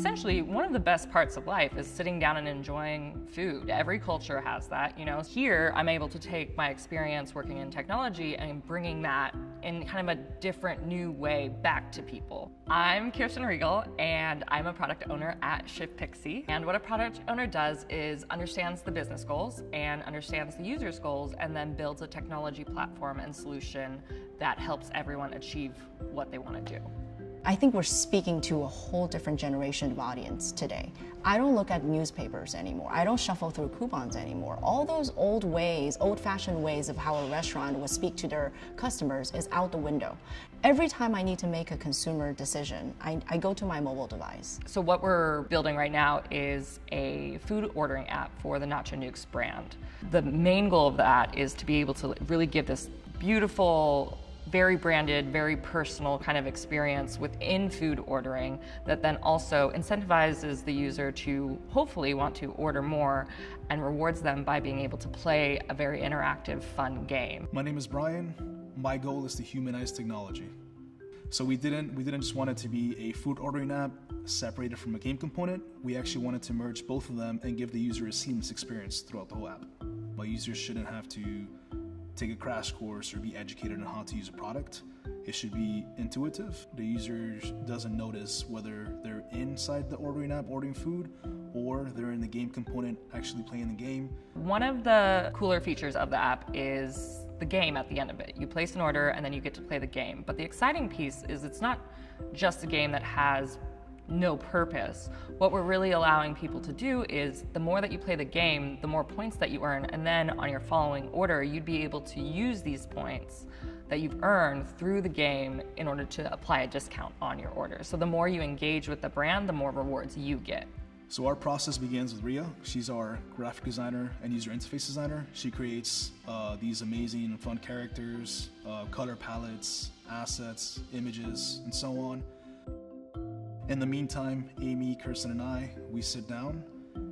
essentially one of the best parts of life is sitting down and enjoying food. Every culture has that, you know. Here, I'm able to take my experience working in technology and bringing that in kind of a different new way back to people. I'm Kirsten Riegel and I'm a product owner at ShiftPixy. And what a product owner does is understands the business goals and understands the user's goals and then builds a technology platform and solution that helps everyone achieve what they want to do. I think we're speaking to a whole different generation of audience today. I don't look at newspapers anymore. I don't shuffle through coupons anymore. All those old ways, old fashioned ways of how a restaurant would speak to their customers is out the window. Every time I need to make a consumer decision, I, I go to my mobile device. So, what we're building right now is a food ordering app for the Nacho Nukes brand. The main goal of that is to be able to really give this beautiful very branded, very personal kind of experience within food ordering that then also incentivizes the user to hopefully want to order more and rewards them by being able to play a very interactive, fun game. My name is Brian. My goal is to humanize technology. So we didn't we didn't just want it to be a food ordering app separated from a game component. We actually wanted to merge both of them and give the user a seamless experience throughout the whole app. My users shouldn't have to take a crash course or be educated on how to use a product. It should be intuitive. The user doesn't notice whether they're inside the ordering app ordering food or they're in the game component actually playing the game. One of the cooler features of the app is the game at the end of it. You place an order and then you get to play the game. But the exciting piece is it's not just a game that has no purpose. What we're really allowing people to do is the more that you play the game, the more points that you earn, and then on your following order, you'd be able to use these points that you've earned through the game in order to apply a discount on your order. So the more you engage with the brand, the more rewards you get. So our process begins with Ria. She's our graphic designer and user interface designer. She creates uh, these amazing and fun characters, uh, color palettes, assets, images, and so on. In the meantime, Amy, Kirsten, and I, we sit down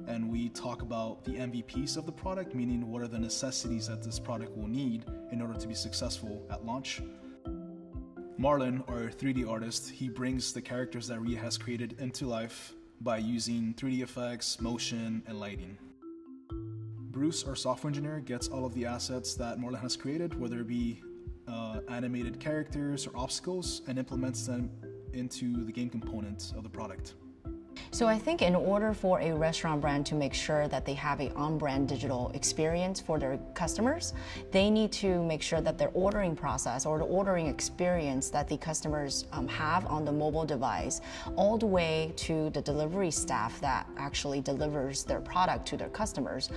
and we talk about the MVPs of the product, meaning what are the necessities that this product will need in order to be successful at launch. Marlon, our 3D artist, he brings the characters that Ria has created into life by using 3D effects, motion, and lighting. Bruce, our software engineer, gets all of the assets that Marlon has created, whether it be uh, animated characters or obstacles, and implements them into the game component of the product. So I think in order for a restaurant brand to make sure that they have a on-brand digital experience for their customers, they need to make sure that their ordering process or the ordering experience that the customers um, have on the mobile device, all the way to the delivery staff that actually delivers their product to their customers,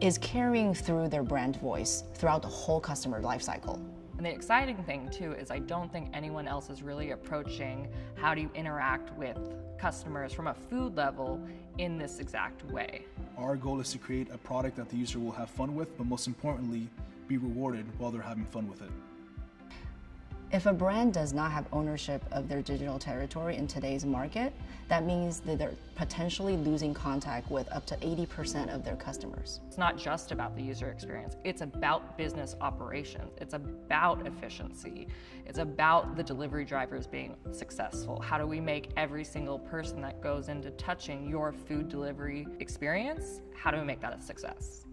is carrying through their brand voice throughout the whole customer lifecycle. And the exciting thing too is I don't think anyone else is really approaching how do you interact with customers from a food level in this exact way. Our goal is to create a product that the user will have fun with, but most importantly, be rewarded while they're having fun with it. If a brand does not have ownership of their digital territory in today's market, that means that they're potentially losing contact with up to 80% of their customers. It's not just about the user experience, it's about business operations, it's about efficiency, it's about the delivery drivers being successful. How do we make every single person that goes into touching your food delivery experience, how do we make that a success?